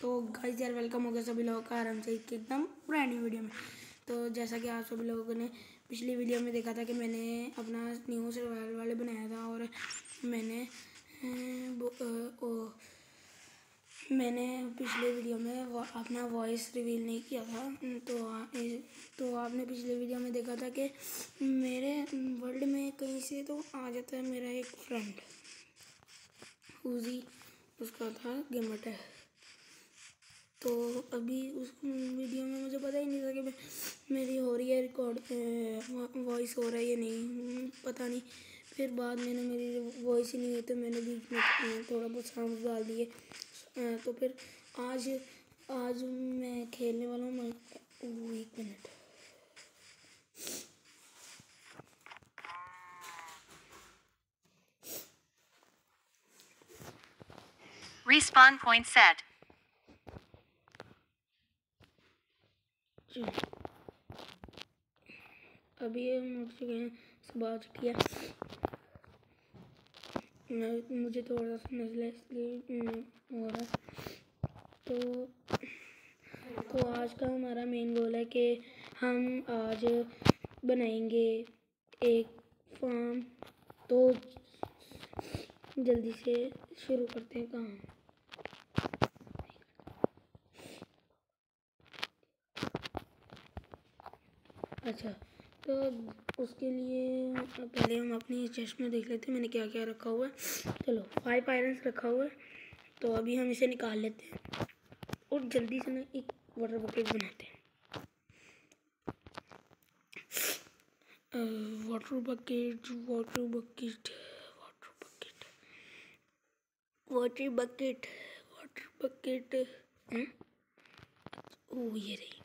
तो गाइस यार वेलकम हो गया सभी लोगों का आराम से एक एकदम न्यू वीडियो में। तो जैसा कि आप सभी लोगों ने पिछली वीडियो में देखा था कि मैंने अपना न्यू सर्वाइवल वाले बनाया था और मैंने ओ, मैंने पिछले वीडियो में अपना वॉइस रिवील नहीं किया था। तो तो आपने पिछले वीडियो में देखा था कि मेरे वर्ल्ड में कहीं से तो आ जाता है मेरा एक फ्रेंड उजी उसका था गेमट है तो अभी उस वीडियो में मुझे पता ही नहीं था कि मेरी हो रही है रिकॉर्ड वॉइस हो रहा है या नहीं पता नहीं। फिर बाद में ना मेरी वॉइस ही नहीं हुई तो मैंने बीच में थोड़ा बहुत साउंड डाल दिए। तो फिर आज आज मैं खेलने वाला हूँ एक मिनट Respawn point set. अभी हम उठ चुके हैं सुबह आ चुकी है मुझे थोड़ा सा नजला इसलिए हो रहा तो तो आज का हमारा मेन गोल है कि हम आज बनाएँगे एक फार्म तो जल्दी से शुरू करते हैं काम अच्छा तो उसके लिए पहले हम अपनी चेस्ट में देख लेते हैं, मैंने क्या क्या रखा हुआ है। चलो फाइव आयरन्स रखा हुआ है तो अभी हम इसे निकाल लेते हैं और जल्दी से ना एक वाटर बकेट बनाते हैं। Water bucket water bucket water bucket water bucket water bucket ओ, ये रही।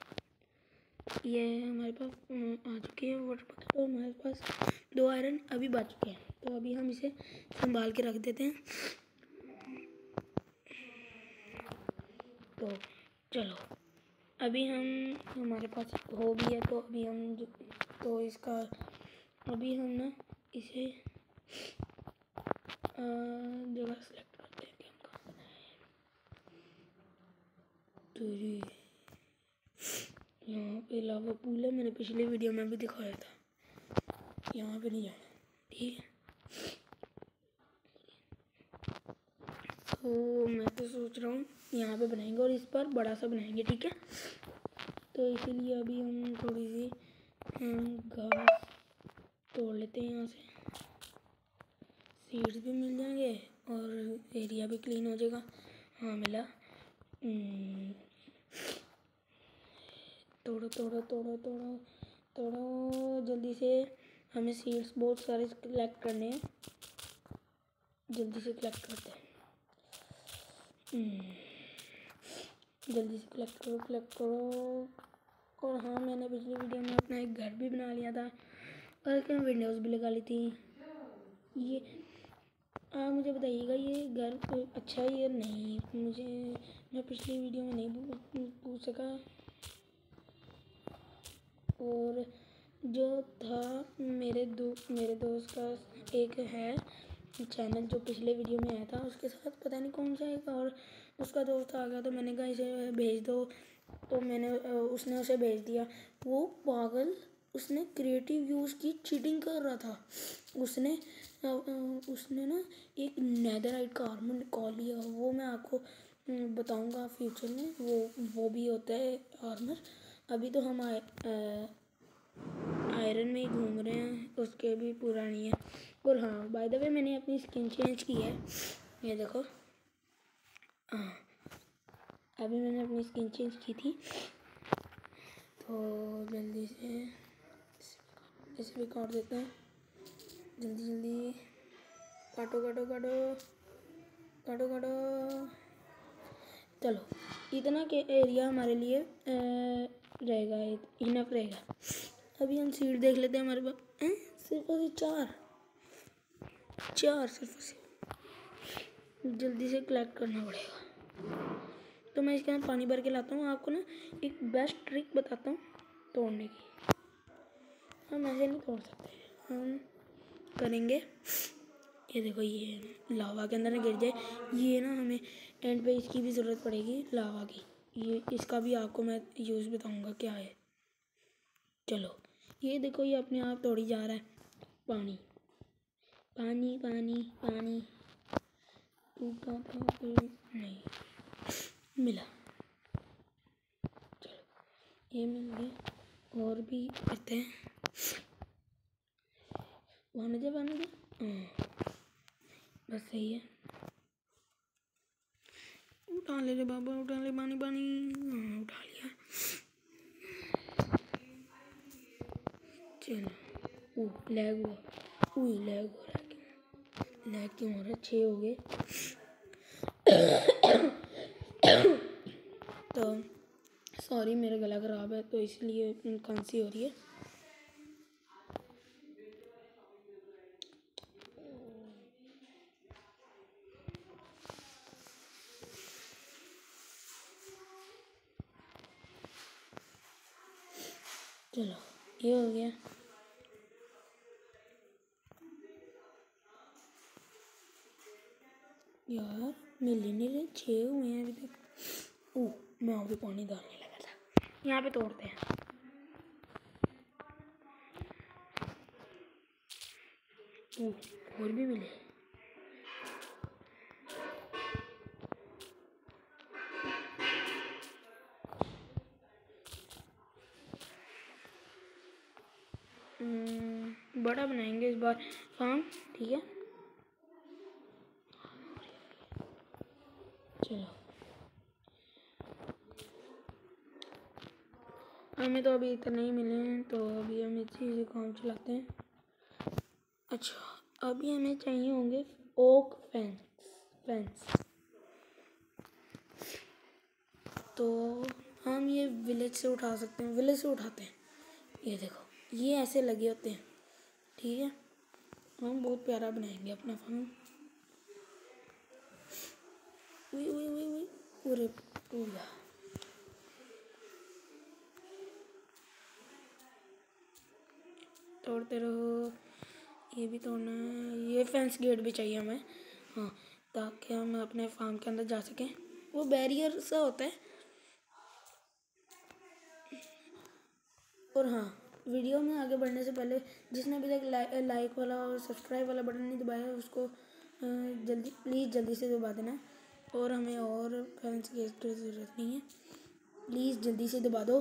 ये हमारे पास आ चुके हैं वाटर बकेट और हमारे पास दो आयरन अभी बच चुके हैं। तो अभी हम इसे संभाल के रख देते हैं। तो चलो, अभी हम, हमारे पास हो भी है तो अभी हम तो इसका, अभी हम ना इसे जगह सेलेक्ट करते हैं कि हम तो यहाँ पे लावा पूल है, मैंने पिछली वीडियो में भी दिखाया था। यहाँ पे नहीं जाना, ठीक है? तो मैं तो सोच रहा हूँ यहाँ पे बनाएँगे और इस पर बड़ा सा बनाएँगे, ठीक है? तो इसीलिए अभी हम थोड़ी सी घास तोड़ लेते हैं यहाँ से। सीड्स भी मिल जाएँगे और एरिया भी क्लीन हो जाएगा। हाँ मिला। तोड़ो तोड़ो तोड़ो तोड़ो तोड़ो। जल्दी से हमें सीड्स बहुत सारे कलेक्ट करने हैं। जल्दी से कलेक्ट करते हैं। हम्म। जल्दी से कलेक्ट करो कलेक्ट करो। और हाँ मैंने पिछली वीडियो में अपना एक घर भी बना लिया था। और एक विंडोज़ भी लगा ली थी। ये आप मुझे बताइएगा ये घर अच्छा है या नहीं? मुझे, मैं पिछली वीडियो में नहीं पूछ सका। और जो था मेरे दो, मेरे दोस्त का एक है चैनल जो पिछले वीडियो में आया था, उसके साथ पता नहीं कौन सा एक और उसका दोस्त आ गया तो मैंने कहा इसे भेज दो। तो मैंने उसने उसे भेज दिया। वो पागल, उसने क्रिएटिव यूज़ की चीटिंग कर रहा था। उसने उसने ना एक नैदराइट का आर्मर निकाल लिया वो मैं आपको बताऊँगा फ्यूचर में। वो वो भी होता है आर्मर अभी तो हम आयरन में ही घूम रहे हैं, उसके भी पूरा नहीं है। और हाँ बाय द वे मैंने अपनी स्किन चेंज की है। ये देखो। हाँ। अभी मैंने अपनी स्किन चेंज की थी। तो जल्दी से इसे भी काट देते हैं। जल्दी जल्दी। काटो काटो काटो। काटो काटो। चलो। इतना के एरिया हमारे लिए रहेगा इनफ रहेगा। अभी हम सीट देख लेते हैं हमारे पास। सिर्फ़ अभी चार। चार सिर्फ़ जल्दी से कलेक्ट करना पड़ेगा। तो मैं इसके अंदर पानी भर के लाता हूँ। आपको ना एक बेस्ट ट्रिक बताता हूँ तोड़ने की। हम ऐसे नहीं तोड़ सकते। हम करेंगे। ये देखो, ये लावा के अंदर ना गिर जाए। ये ना हमें एंड पे इसकी भी ज़रूरत पड़ेगी, लावा की। ये, इसका भी आपको मैं यूज़ बताऊँगा क्या है। चलो, ये देखो, ये अपने आप तोड़ी जा रहा है। पानी। पानी पानी पानी। टूटा था नहीं। मिला। चलो, ये मिल गया। और भी करते हैं। बन जा बन जा हाँ। बस सही है। उठा ले रे बाबा, उठा ले पानी पानी हाँ उठा लिया। चलो ओ लैग हुआ। उई लैग हो रहा क्यों? लैग क्यों हो रहा? छः हो गए। तो सॉरी मेरा गला ख़राब है तो इसलिए खांसी हो रही है? चलो, ये हो गया। यार मिल नहीं रहे छः हुए हैं अभी तक। ओह, मैं अभी पानी डालने लगा था। यहाँ पे तोड़ते हैं। ओह, और भी मिले। बड़ा बनाएँगे इस बार। फार्म ठीक है। चलो। हमें तो अभी इतना ही मिले हैं तो अभी हम इसी से काम चलाते हैं। अच्छा अभी हमें चाहिए होंगे ओक फेंस फेंस तो हम ये विलेज से उठा सकते हैं विलेज से उठाते हैं। ये देखो। ये ऐसे लगे होते हैं। ठीक है? हम बहुत प्यारा बनाएँगे अपना फार्म पूरे पूरा। तोड़ते रहो। ये भी तोड़ना है। ये फेंस गेट भी चाहिए हमें। हाँ ताकि हम अपने फार्म के अंदर जा सकें। वो बैरियर सा होता है। और हाँ वीडियो में आगे बढ़ने से पहले जिसने अभी तक ला, लाइक वाला और सब्सक्राइब वाला बटन नहीं दबाया है उसको जल्दी प्लीज़ जल्दी से दबा देना। और हमें और फैंस की ज़रूरत नहीं है। प्लीज़ जल्दी से दबा दो।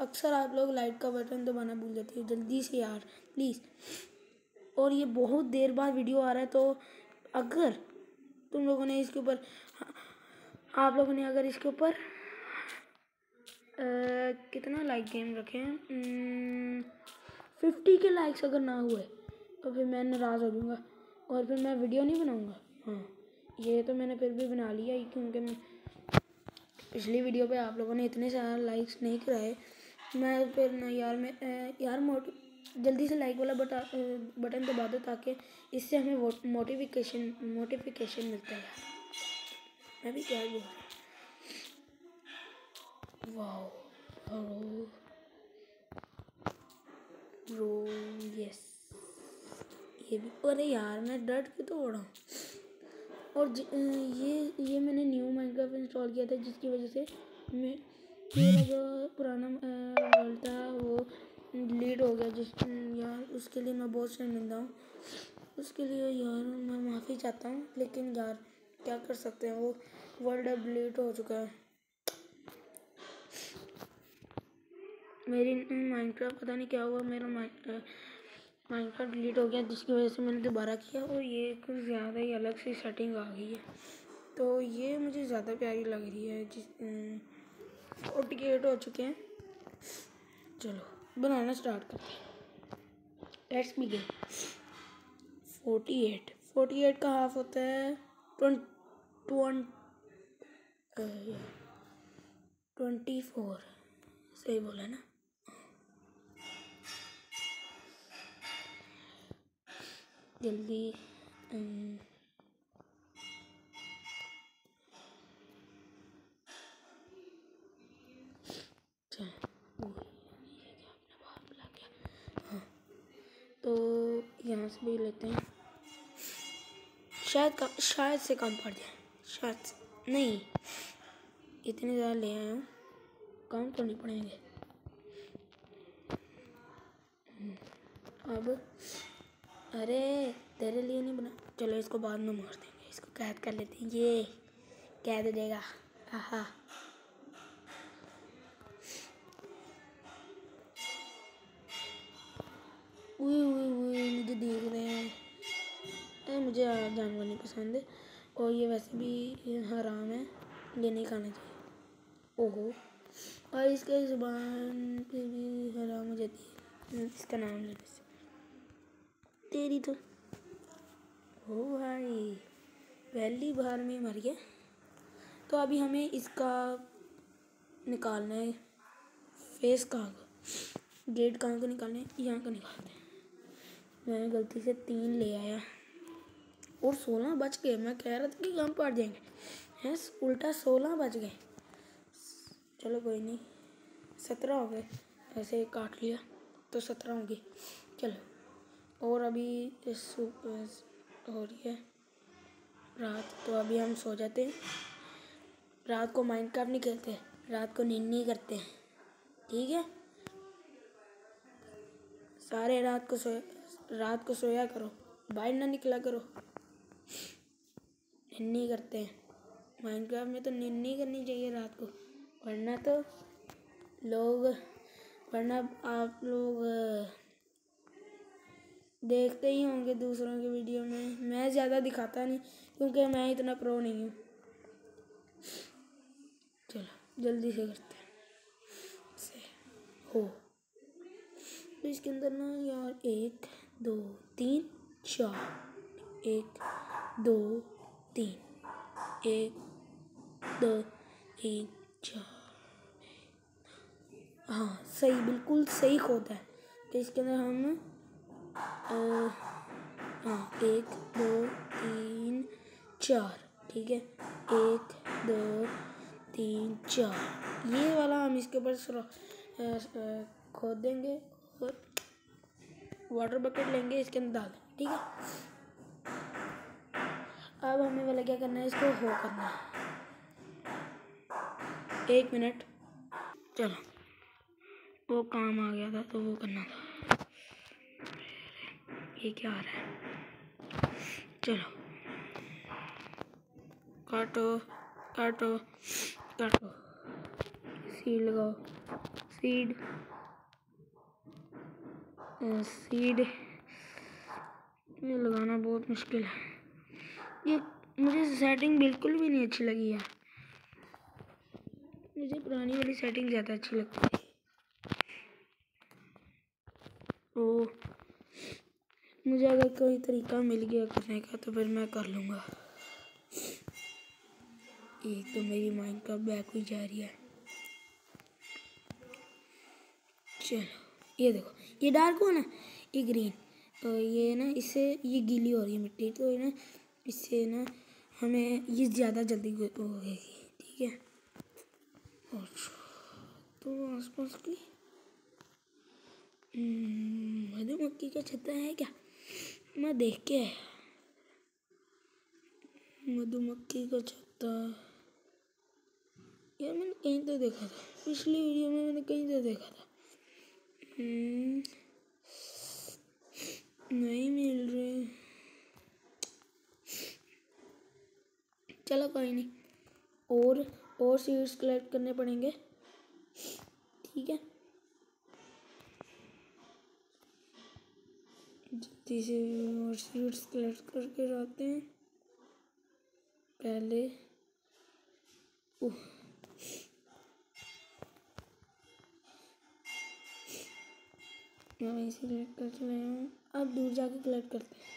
अक्सर आप लोग लाइक का बटन दबाना भूल जाते हो। जल्दी से यार प्लीज़ और ये बहुत देर बाद वीडियो आ रहा है तो अगर तुम लोगों ने इसके ऊपर आप लोगों ने अगर इसके ऊपर कितना लाइक गेम रखे हैं? फिफ्टी के लाइक्स अगर ना हुए तो फिर मैं नाराज़ हो जाऊँगा। और फिर मैं वीडियो नहीं बनाऊँगा? हाँ ये तो मैंने फिर भी बना लिया ही, क्योंकि पिछली वीडियो पे आप लोगों ने इतने सारे लाइक्स नहीं कराए। मैं फिर ना यार, मैं यार मोट, जल्दी से लाइक वाला बटा बटन दबा दो ताकि इससे हमें मोटिफिकेशन मोटिफिकेशन मिलता है मैं भी क्या बोल? वाओ रो रो यस ये भी, अरे यार, मैं डट के तोड़ रहा और ये ये मैंने न्यू माइनक्राफ्ट इंस्टॉल किया था, जिसकी वजह से मैं, मेरा जो पुराना वर्ल्ड था, वो डिलीट हो गया, जिस यार, उसके लिए मैं बहुत शर्मिंदा हूँ। उसके लिए यार, मैं माफ़ी चाहता हूँ, लेकिन यार, क्या कर सकते हैं, वो वर्ल्ड अब डिलीट हो चुका है। मेरी माइनक्राफ्ट पता नहीं क्या हुआ, मेरा माइनक्राफ्ट डिलीट हो गया, जिसकी वजह से मैंने दोबारा किया, और ये कुछ ज़्यादा ही अलग सी सेटिंग आ गई है। तो ये मुझे ज़्यादा प्यारी लग रही है, जिस फोर्टी एट हो चुके हैं। चलो, बनाना स्टार्ट करते हैं। Let's begin forty eight forty eight का हाफ़ होता है ट्वेंटी फोर सही बोला ना? जल्दी हाँ तो यहाँ से भी लेते हैं। शायद का, शायद से कम पड़ जाए शायद नहीं इतने ज़्यादा ले आए हूँ कम तो नहीं पड़ेंगे। अब अरे, तेरे लिए नहीं बना। चलो इसको बाद में मार देंगे। इसको कैद कर लेते हैं। ये कैद जाएगा। आहा। उई उई उई मुझे देख रहे हैं। अरे मुझे जानवर नहीं पसंद और ये वैसे भी हराम है। ये नहीं खाना चाहिए। ओहो। और इसके ज़ुबान पे भी हराम हो जाती है। इसका नाम लेने से तेरी तो। ओ भाई, पहली बार में मर गया। तो अभी हमें इसका निकालना है। फेस कहाँ का? गेट कहाँ का निकालना है? यहाँ का निकालते हैं। मैंने गलती से तीन ले आया। और सोलह बच गए। मैं कह रहा था कि कम पड़ जाएँगे। हैं उल्टा सोलह बच गए। चलो कोई नहीं। सत्रह हो गए। ऐसे काट लिया तो सत्रह होंगे। चलो। और अभी इस हो रही है रात तो अभी हम सो जाते हैं। रात को माइंड कार्ड नहीं खेलते, रात को नींद नहीं करते हैं, ठीक है? सारे रात को सोए, रात को सोया करो, बाहर ना निकला करो। नींद नहीं करते हैं। माइंड क्राफ्ट में तो नींद नहीं करनी चाहिए रात को, वरना तो लोग, वरना आप लोग देखते ही होंगे दूसरों के वीडियो में। मैं ज़्यादा दिखाता नहीं, क्योंकि मैं इतना प्रो नहीं हूँ। चलो, जल्दी से करते हैं। से, हो। तो इसके अंदर ना यार, एक, दो, तीन, चार, एक, दो, तीन, एक, दो तीन चार हाँ सही, बिल्कुल सही खोदा है। तो इसके अंदर हम एक, दो, तीन, चार, ठीक है? एक, दो, तीन, चार। ये वाला हम इसके ऊपर खोद देंगे और वाटर बकेट लेंगे, इसके अंदर डाल देंगे, ठीक है? अब हमें वाला क्या करना है? इसको हो करना है। एक मिनट। चलो। वो काम आ गया था तो वो करना था। ये क्या आ रहा है? चलो। काटो काटो काटो। सीड लगाओ। सीड। सीड। में लगाना बहुत मुश्किल है। ये मुझे सेटिंग बिल्कुल भी नहीं अच्छी लगी है मुझे पुरानी वाली सेटिंग ज़्यादा अच्छी लगती है। ओ मुझे अगर कोई तरीका मिल गया करने का तो फिर मैं कर लूँगा। एक तो मेरी माइंड का बैक हुई जा रही है। चलो ये देखो ये डार्क हो ना ये ग्रीन तो ये ना इससे ये गीली हो रही है मिट्टी तो ना इससे ना हमें ये ज़्यादा जल्दी होगी ठीक है? तो आसपास की हम्म, मधुमक्खी का छत्ता है क्या? मैं देख के मधुमक्खी का छत्ता। यार मैंने कहीं तो देखा था। पिछली वीडियो में मैंने कहीं तो देखा था। हम्म, नहीं मिल रहे। चलो कोई नहीं। और और सीड्स कलेक्ट करने पड़ेंगे। ठीक है? से और सीड्स कलेक्ट करके जाते हैं। पहले ओह मैं वहीं से कलेक्ट कर चले हूँ। अब दूर जाके कलेक्ट करते हैं।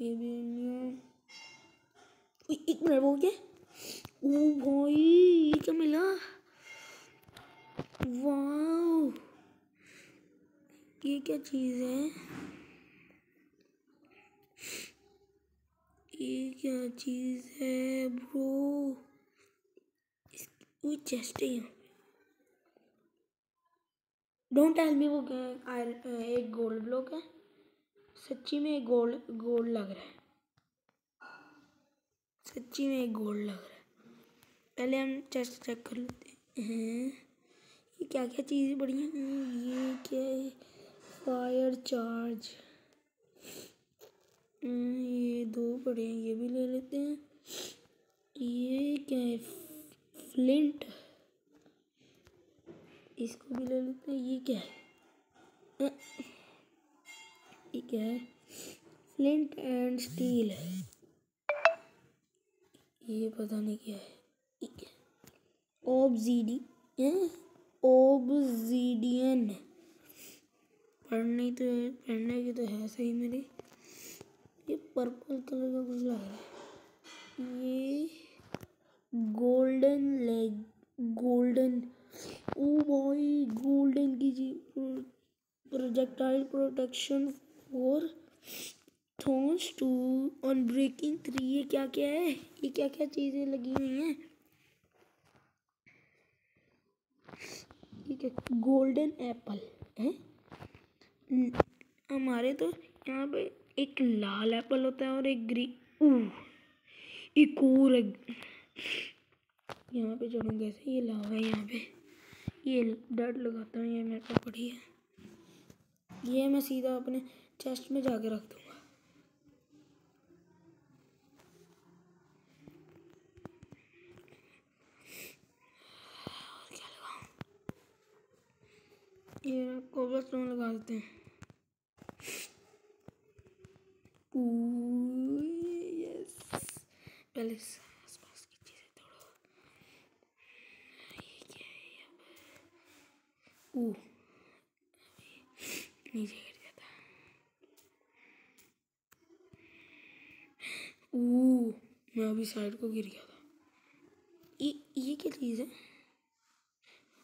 ये भी एक मिनट वो क्या ओ वाह ये क्या चीज़ है ये क्या चीज़ है ब्रो वो चेस्ट है यहाँ डोंट टेल मी वो एक गोल्ड ब्लॉक है। सच्ची में एक गोल्ड गोल्ड लग रहा है। सच्ची में एक गोल्ड लग रहा है। पहले हम चेस्ट चेक कर लेते हैं। ये क्या क्या चीज़ें बड़ी हैं? ये क्या है? फायर चार्ज ये दो बड़े हैं, ये भी ले लेते हैं। ये क्या है? फ्लिंट इसको भी ले लेते हैं, ये क्या है? ये क्या है? फ्लिंट एंड स्टील है। ये पता नहीं क्या है। ये क्या ओबजीडी ओबजीडियन पढ़ने तो पढ़ने की तो है सही मेरी। ये पर्पल कलर का कुछ लग रहा है। ये गोल्डन लेग गोल्डन ओ भाई गोल्डन की जी projectile protection for thorns two unbreaking three ये क्या क्या है? ये क्या क्या चीज़ें लगी हुई हैं? ठीक है गोल्डन एप्पल है? हमारे तो यहाँ पे एक लाल एप्पल होता है और एक ग्रीन एक और यहाँ पे चढ़ूँ कैसे ये लावा है यहाँ पे। ये डर लगाता हूँ, ये मेरे को पड़ी है। ये मैं सीधा अपने चेस्ट में जाके रख दूँगा। ये कोबल स्टोन लगा देते हैं। पहले आसपास की चीज़ें तोड़ो ये क्या है नीचे गिर जाता ओ मैं अभी साइड को गिर गया था। ये ये क्या चीज़ है?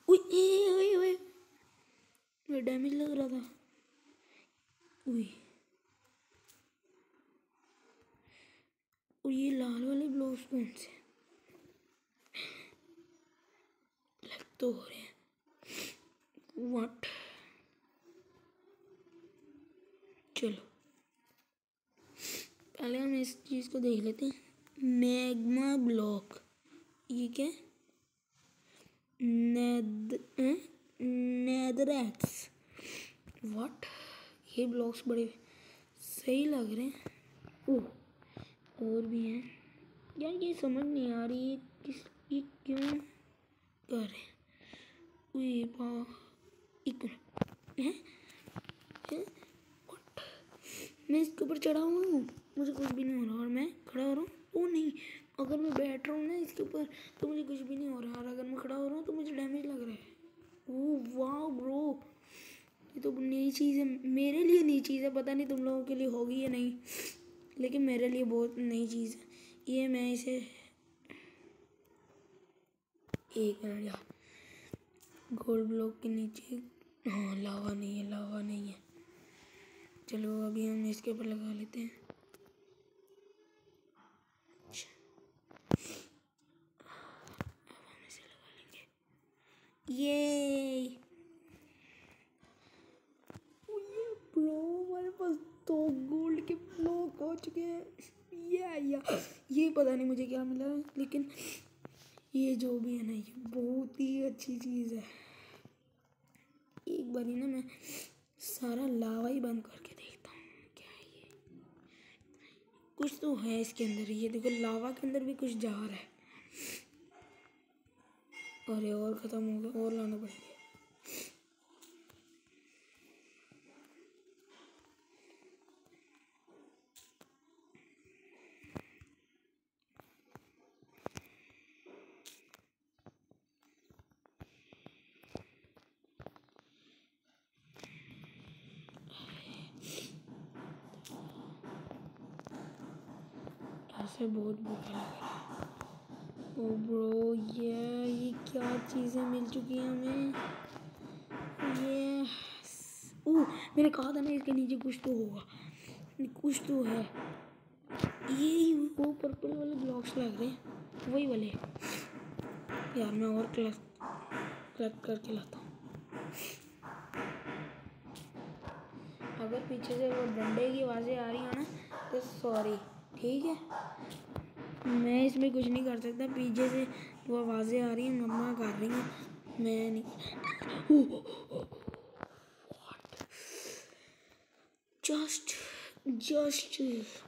ओए ओए डैमेज लग रहा था। उई। और ये लाल वाले ब्लाउज कौन से लग तो हो रहे हैं। वट चलो। पहले हम इस चीज़ को देख लेते हैं। Magma block. ये क्या नेद नेदरैक्स। वट ये ब्लॉक्स बड़े सही लग रहे हैं। ओह, और भी हैं। यार, ये समझ नहीं आ रही है, किस ये क्यों कर रहे हैं? मैं इसके ऊपर चढ़ा हुआ हूँ। मुझे कुछ भी नहीं हो रहा और मैं खड़ा हो रहा हूँ। वो नहीं, अगर मैं बैठ रहा हूँ ना इसके ऊपर तो मुझे कुछ भी नहीं हो रहा। और अगर मैं खड़ा हो रहा हूँ तो मुझे डैमेज लग रहा है। ओ वाह ब्रो ये तो नई चीज़ है। मेरे लिए नई चीज़ है। पता नहीं तुम लोगों के लिए होगी या नहीं, लेकिन मेरे लिए बहुत नई चीज़ है। ये मैं इसे एक यार गोल्ड ब्लॉक के नीचे हाँ लावा नहीं है, लावा नहीं है। चलो, अभी हम इसके ऊपर लगा लेते हैं। ये। ब्रो हमारे पास तो गोल्ड के ब्लॉक हो चुके हैं। या या ये पता नहीं मुझे क्या मिला, लेकिन ये जो भी है ना, ये बहुत ही अच्छी चीज़ है। एक बार ही ना मैं सारा लावा ही बंद करके देखता हूँ, क्या है ये? कुछ तो है इसके अंदर, ये देखो लावा के अंदर भी कुछ जा रहा है। अरे और ख़त्म हो गया, और लाना पड़ेगा। बहुत भूख ओ ब्रो ये ये क्या चीज़ें मिल चुकी हैं हमें? ये, ओ, मैंने कहा था ना इसके नीचे कुछ तो होगा। कुछ तो है। ये वो पर्पल वाले ब्लॉक्स लग रहे हैं। वही वाले। यार, मैं और कलेक्ट कलेक्ट करके लाता हूँ। अगर पीछे से वो डंडे की आवाज़ें आ रही हो ना तो सॉरी ठीक है? मैं इसमें कुछ नहीं कर सकता, पीछे से वो आवाज़ें आ रही हैं, मम्मा कर रही हैं। मैं नहीं। जस्ट जस्ट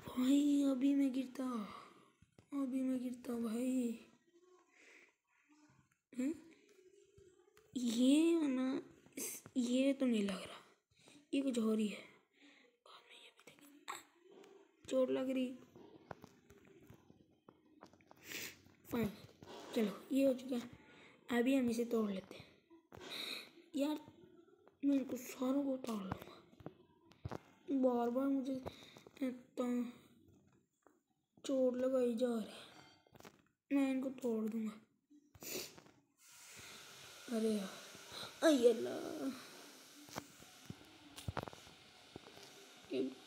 भाई, अभी मैं गिरता। अभी मैं गिरता भाई। हुँ? ये ना, ये तो नहीं लग रहा। ये कुछ ही है। ये भी चोट लग रही। फाइन चलो, ये हो चुका है। अभी हम इसे तोड़ लेते हैं। यार, मैं इनको सारों को तोड़ लूँगा। बार बार मुझे चोट लगाई जा रही है। मैं इनको तोड़ दूँगा। अरे यार अल्लाह।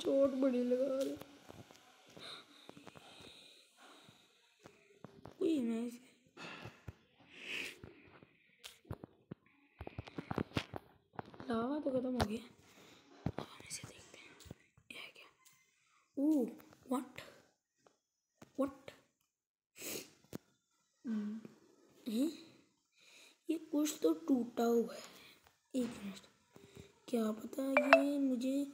चोट बड़ी लगा रहे लावा तो खत्म हो गया। हम इसे देखते हैं। यह क्या? ओह व्हाट व्हाट ये कुछ तो टूटा हुआ है। एक मिनट। क्या पता ये मुझे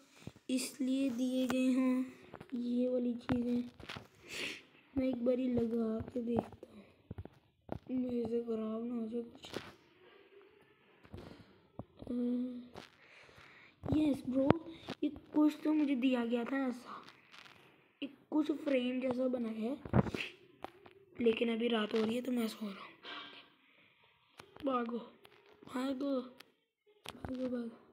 इसलिए दिए गए हों? ये वाली चीज़ें। मैं एक बारी लगा के देखता हूँ। मेरे से ख़राब ना हो जाए कुछ। यस ब्रो ये कुछ तो मुझे दिया गया था ऐसा। एक कुछ फ्रेम जैसा बना है। लेकिन अभी रात हो रही है तो मैं सो रहा हूँ। भागो भागो भागो भागो।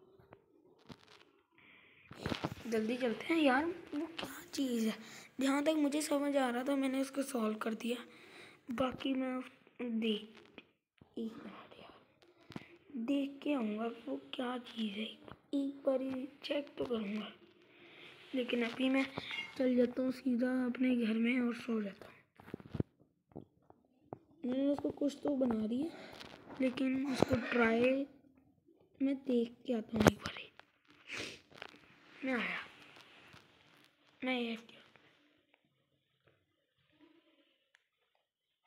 जल्दी चलते हैं यार, वो क्या चीज़ है। जहाँ तक मुझे समझ आ रहा था, मैंने उसको सॉल्व कर दिया। बाकी मैं देख एक मिनट यार। देख के आऊँगा वो क्या चीज़ है। एक बार ही चेक तो करूँगा। लेकिन अभी मैं चल जाता हूँ सीधा अपने घर में और सो जाता हूँ। मैंने उसको कुछ तो बना दिया, लेकिन उसको ट्राई मैं देख के आता हूँ एक बार मैं आया। मैं ये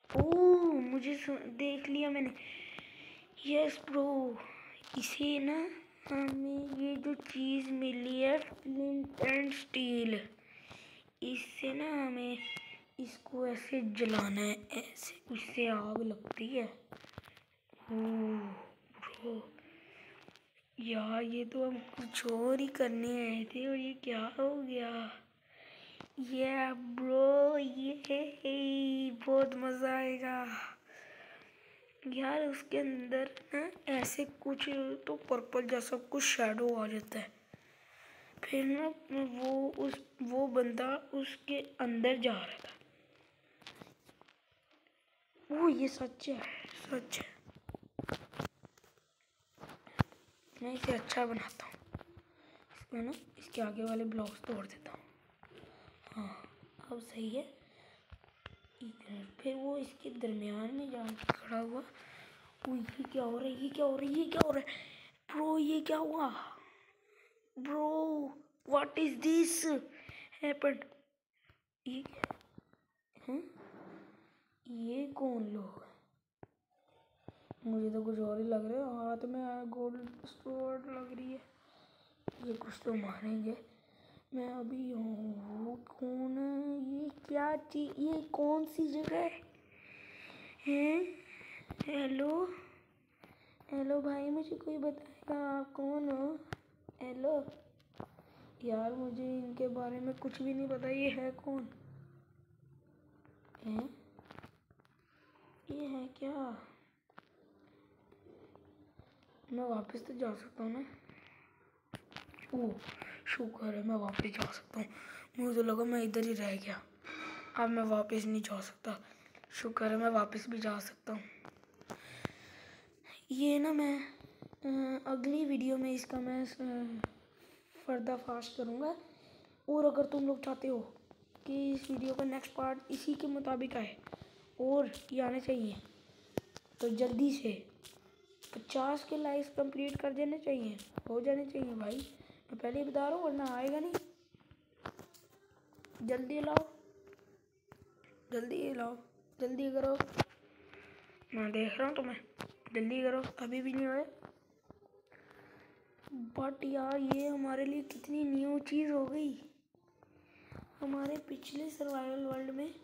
ओ, मुझे देख लिया मैंने। यस ब्रो इसे ना हमें ये जो चीज़ मिली है फ्लिंट एंड स्टील इससे ना हमें इसको ऐसे जलाना है, ऐसे उससे आग लगती है। ओ ब्रो यार, ये तो हम कुछ और ही करने आए थे और ये क्या हो गया? ये ब्रो ये बहुत मज़ा आएगा। यार, उसके अंदर ना ऐसे कुछ तो पर्पल जैसा कुछ शेडो आ जाता है। फिर ना वो उस, वो बंदा उसके अंदर जा रहा था। वो ये सच है सच है। मैं इसे अच्छा बनाता हूँ। इसमें ना इसके आगे वाले ब्लॉक्स तोड़ देता हूँ। हाँ अब सही है। फिर वो इसके दरमियान में जाके खड़ा हुआ, वो ये क्या हो रहा है, ये क्या हो रहा है, ये क्या हो रहा है? ब्रो, ये क्या हुआ? Bro what is this happened ये हैं? ये कौन लोग मुझे तो कुछ और ही लग रहा है, हाथ में गोल्ड स्टोर लग रही है। ये कुछ तो मारेंगे मैं अभी हूँ। कौन है ये? क्या चीज़ ये कौन सी जगह है? हेलो? हेलो भाई, मुझे कोई बताएगा आप कौन हो? हेलो? यार, मुझे इनके बारे में कुछ भी नहीं पता। ये है कौन? है? ये है क्या? मैं वापस तो जा सकता हूँ ना? ओह। शुक्र है, मैं वापस जा सकता हूँ। मुझे तो लगा मैं इधर ही रह गया। अब मैं वापस नहीं जा सकता। शुक्र है मैं वापस भी जा सकता हूँ। ये ना मैं अगली वीडियो में इसका मैं पर्दाफाश करूँगा। और अगर तुम लोग चाहते हो कि इस वीडियो का नेक्स्ट पार्ट इसी के मुताबिक आए और ये आने चाहिए तो जल्दी से पचास के लाइक्स कंप्लीट कर देने चाहिए। हो जाने चाहिए भाई। मैं पहले ही बता रहा हूँ, वरना आएगा नहीं। जल्दी लाओ। जल्दी लाओ। जल्दी करो। मैं देख रहा हूँ तुम्हें। जल्दी करो। अभी भी नहीं आया। बट यार, ये हमारे लिए कितनी न्यू चीज़ हो गई। हमारे पिछले सर्वाइवल वर्ल्ड में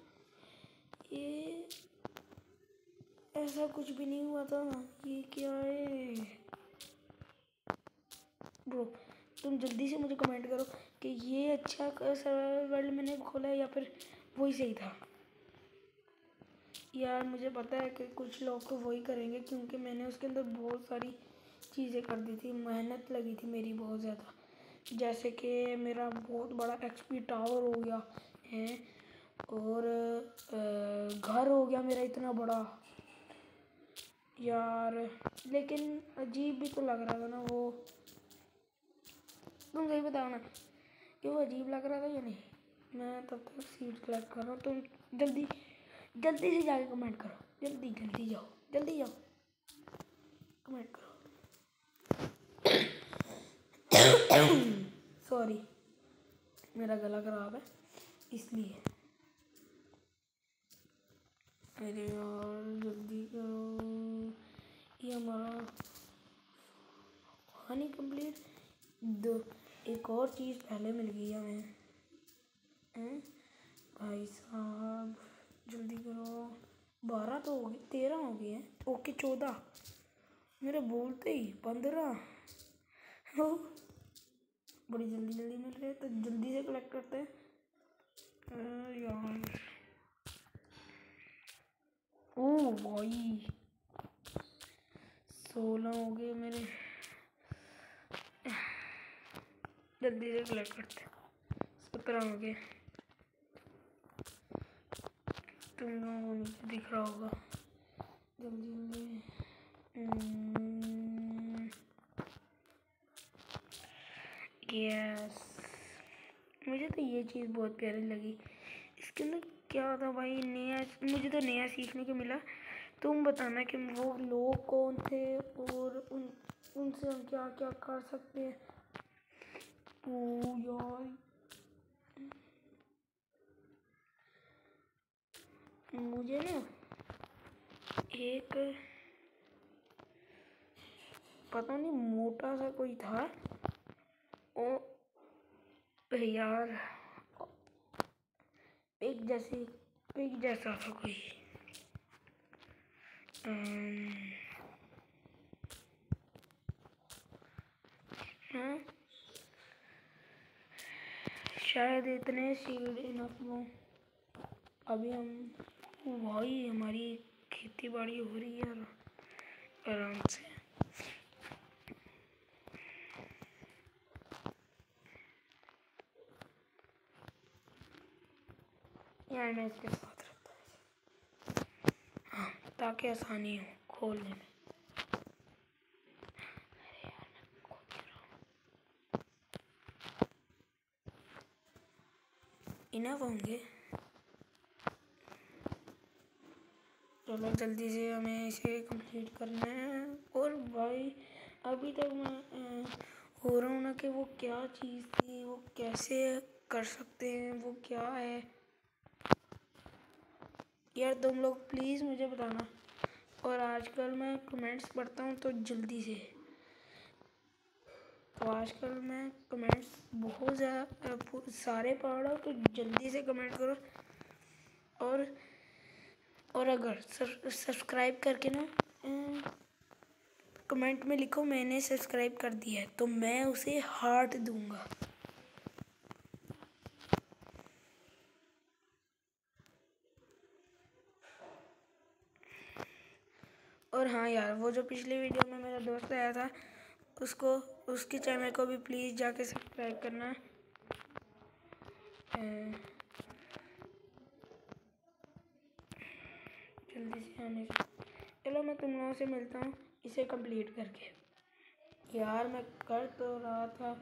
ये ऐसा कुछ भी नहीं हुआ था। ये क्या है? ब्रो तुम जल्दी से मुझे कमेंट करो कि ये अच्छा सर्वाइवल वर्ल्ड मैंने खोला या फिर वही सही था? यार, मुझे पता है कि कुछ लोग तो वही करेंगे क्योंकि मैंने उसके अंदर बहुत सारी चीज़ें कर दी थी, मेहनत लगी थी मेरी बहुत ज़्यादा। जैसे कि मेरा बहुत बड़ा एक्सपी टावर हो गया, है, और घर हो गया मेरा इतना बड़ा। यार, लेकिन अजीब भी तो लग रहा था ना वो। तुम सही बताओ ना कि वो अजीब लग रहा था या नहीं मैं तब तक सीट कलेक्ट कर रहा हूँ, तुम जल्दी जल्दी से जाके कमेंट करो। जल्दी जल्दी जाओ जल्दी जाओ। कमेंट करो। सॉरी मेरा गला ख़राब है, इसलिए। अरे यार, जल्दी करो। ये हमारा कहानी कंप्लीट दो एक और चीज़ पहले मिल गई हमें। भाई साहब, जल्दी करो। बारह तो हो गए, तेरह हो गए हैं। ओके, चौदह। मेरे बोलते ही पंद्रह। बड़ी जल्दी जल्दी मिल रही है तो जल्दी से कलेक्ट करते हैं। यार। ओ भाई, सोलह हो गए मेरे। जल्दी से कलेक्ट करते सत्रह हो गए तुम लोगों को दिख रहा होगा। जल्दी जल्दी। यस मुझे तो ये चीज़ बहुत प्यारी लगी। इसके अंदर क्या था भाई? नया, मुझे तो नया सीखने को मिला। तुम बताना कि वो लोग कौन थे और उन, उनसे हम क्या क्या कर सकते हैं। मुझे ना एक पता नहीं मोटा सा कोई था। ओ यार एक जैसी एक जैसा था कोई। हाँ? शायद इतने सीड इनफ अभी हम, भाई, हमारी खेती बाड़ी हो रही है आराम से। यार, मैं इसके साथ रखता हाँ। ताकि आसानी हो खोलने में इनफ होंगे। चलो जल्दी से हमें इसे कंप्लीट करना है। और भाई, अभी तक मैं हो रहा हूँ ना कि वो क्या चीज़ थी, वो कैसे कर सकते हैं, वो क्या है? यार, तुम लोग प्लीज़ मुझे बताना। और आजकल मैं कमेंट्स पढ़ता हूँ तो जल्दी से। तो आजकल मैं कमेंट्स बहुत ज़्यादा सारे पढ़ रहा हूँ तो जल्दी से कमेंट करो। और और अगर सब्सक्राइब करके ना कमेंट में लिखो, मैंने सब्सक्राइब कर दिया है तो मैं उसे हार्ट दूँगा। और हाँ यार, वो जो पिछली वीडियो में मेरा दोस्त आया था उसको, उसके चैनल को भी प्लीज़ जाके सब्सक्राइब करना। जल्दी से आने चलो मैं तुम लोगों से मिलता हूँ, इसे कंप्लीट करके। यार, मैं कर तो रहा था,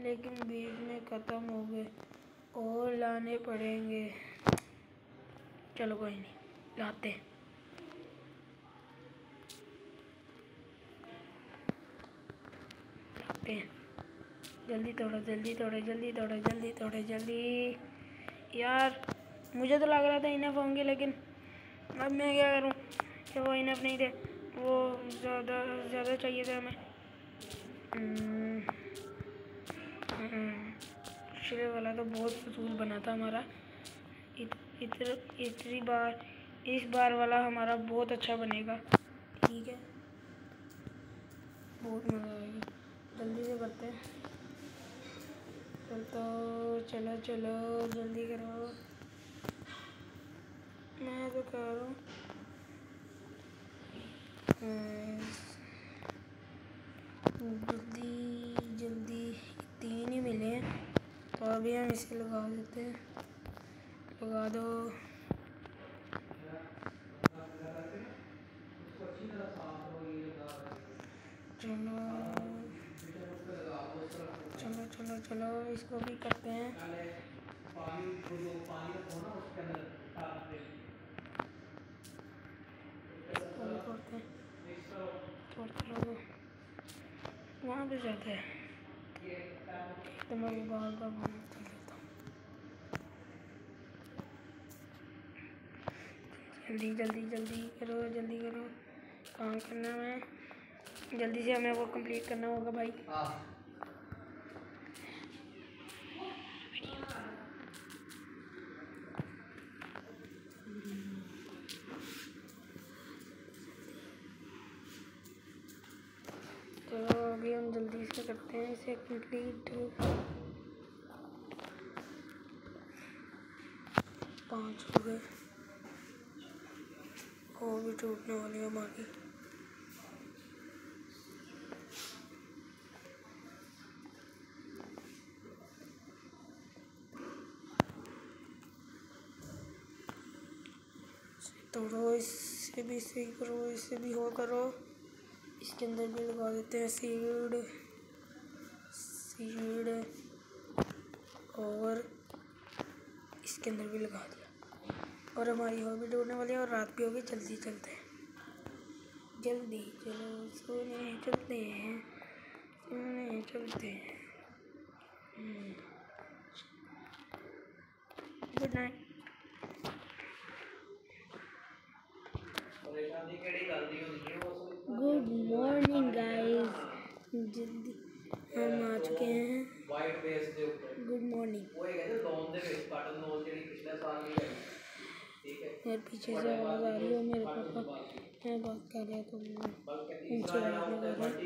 लेकिन बीच में ख़त्म हो गए और लाने पड़ेंगे। चलो कोई नहीं, लाते हैं। लाते हैं जल्दी तोड़ो जल्दी तोड़ो जल्दी तोड़ो जल्दी तोड़ो जल्दी। यार मुझे तो लग रहा था इनफ होंगे लेकिन अब मैं क्या करूँ? कि वो इनफ नहीं थे? वो ज़्यादा ज़्यादा चाहिए थे हमें। हम्म, हम्म, पिछले वाला तो बहुत फजूल बना था हमारा। इत, इतर इतनी बार इस बार वाला हमारा बहुत अच्छा बनेगा। ठीक है। बहुत मज़ा आएगा। जल्दी से करते हैं। चल तो चलो चलो, जल्दी करो। मैं तो कह रहा हूँ। जल्दी जल्दी, तीन ही मिले हैं। तो अभी हम इसे लगा देते हैं। लगा दो। चलो। चलो चलो इसको भी करते हैं। हैं। वहाँ पे जाते हैं। तो मैं बार हूँ। जल्दी जल्दी जल्दी करो जल्दी करो। काम करना है। जल्दी से हमें वो कंप्लीट करना होगा भाई चलो अभी हम जल्दी से इसे कंप्लीट पाँच हो गए। और भी टूटने वाली है हमारी तोड़ो इससे भी सही करो, इससे भी हो करो। इसके अंदर भी लगा देते हैं सीड सीड और इसके अंदर भी लगा दिया। और हमारी हो भी डूबने वाली है और रात भी होगी, जल्दी चलते हैं। जल्दी चलो, सोने चलते हैं। सोने चलते हैं। Good night good morning guys जल्दी। हम आ चुके हैं। गुड मॉर्निंग मेरे पीछे से आवाज़ आ रही है मेरे पापा। हैं बात कर रहे हैं तो उनसे बात कर रहे हैं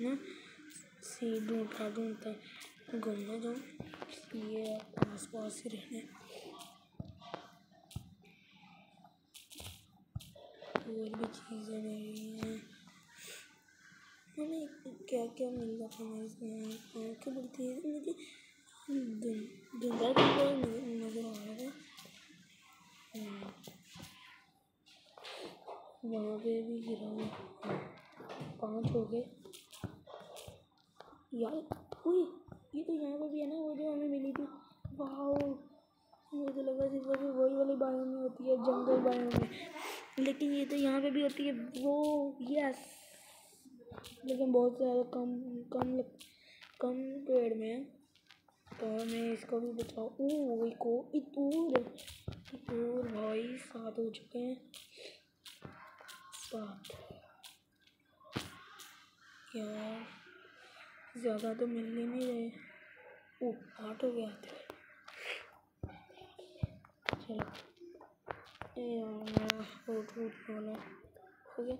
ना? सीट ढूंढता ढूंढता घूमने जाऊँ, ये आस पास ही रहने। और भी चीज़ें मेरी हैं। हमें क्या क्या मिल रहा था हमारे आँखें बड़ी तेज मुझे धुं- धुंधला धुंधला नज़र आ रहा था हम्म। वहाँ पे भी गिरा हुआ पाँच हो गए। यार उई ये तो यहाँ पर भी है ना, वो जो हमें मिली थी। वाह मुझे तो लगा सिर्फ़ अभी वही वाली बायों में होती है, जंगल बायों में लेकिन ये तो यहाँ पे भी होती है, वो यस लेकिन बहुत ज़्यादा कम कम कम पेड़ में तो हमें इसको भी बचाओ ओ और इतूर इतूर भाई, सात हो चुके हैं। सात। यार ज़्यादा तो मिल ही नहीं रहे। ओ आठ हो गया। थे चलो यार वो टूटने वाला हो गया?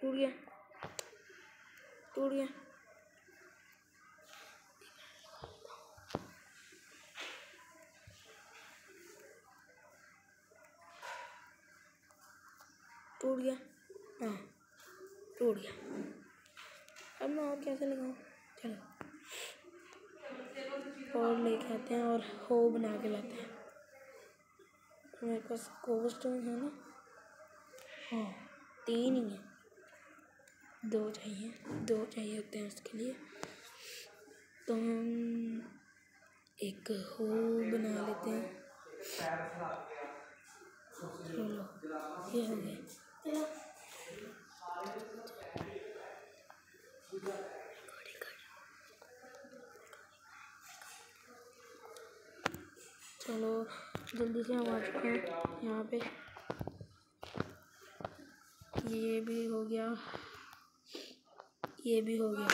टूट गया? टूट गया? टूट गया? हाँ टूट गया। अब मैं और कैसे लगाऊँ? चलो। और लेके आते हैं और हो बना के लाते हैं। मेरे पास कोबलस्टोन है ना? हाँ तीन ही है। दो चाहिए दो चाहिए होते हैं उसके लिए। तो हम एक हो बना लेते हैं। चलो, ये हो गया चलो, जल्दी से हम आ चुके हैं यहाँ पे। ये भी हो गया। ये भी हो गया।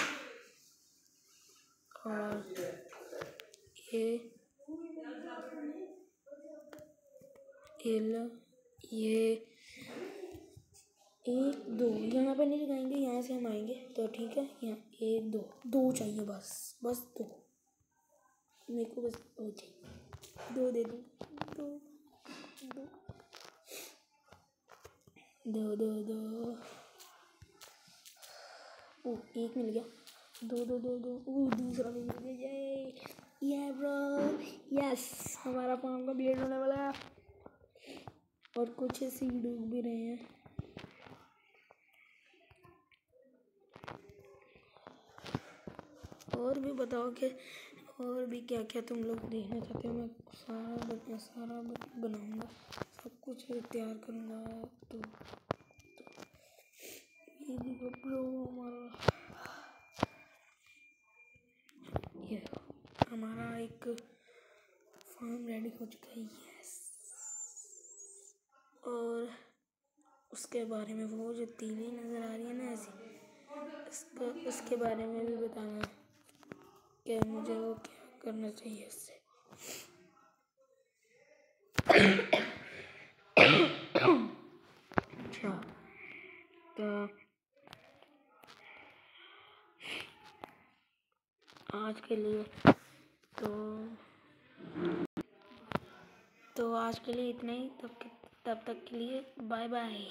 और ये, एल, ये, एक, दो। यहाँ पर नहीं लगाएँगे, यहाँ से हम आएँगे। तो ठीक है, यहाँ एक, दो। दो चाहिए बस बस दो। मेरे को बस दो चाहिए। दो दे दो दो दो। दो दो दो। ओ, एक मिल गया। दो दो दो दो। ओ, दूसरा भी मिल गया। ये ये ब्रो यस हमारा फार्म कंप्लीट होने वाला है। और कुछ सीड उग भी रहे हैं। और भी बताओ कि और भी क्या क्या तुम लोग देखना चाहते हो? मैं सारा बना सारा बन- बनाऊँगा। सब कुछ तैयार करूँगा। तो, तो ये देखो ब्रो हमारा। ये हमारा एक फार्म रेडी हो चुका है। यस और उसके बारे में वो जो तीली नज़र आ रही है ना ऐसी उसको उसके बारे में भी बताना। कि मुझे वो क्या करना चाहिए उससे अच्छा तो आज के लिए तो तो आज के लिए इतना ही। तब तब तक के लिए बाय बाय